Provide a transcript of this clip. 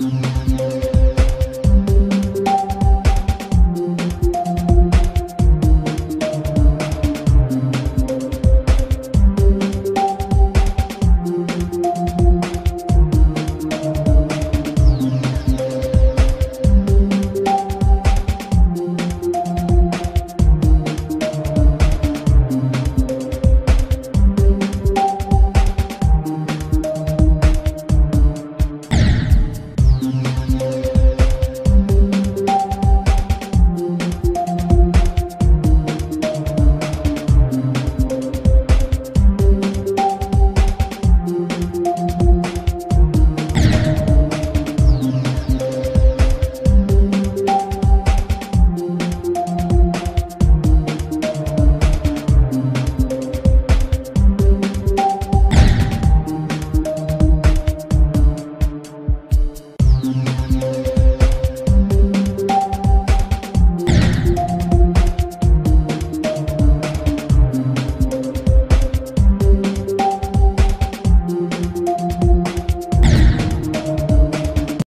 Bye.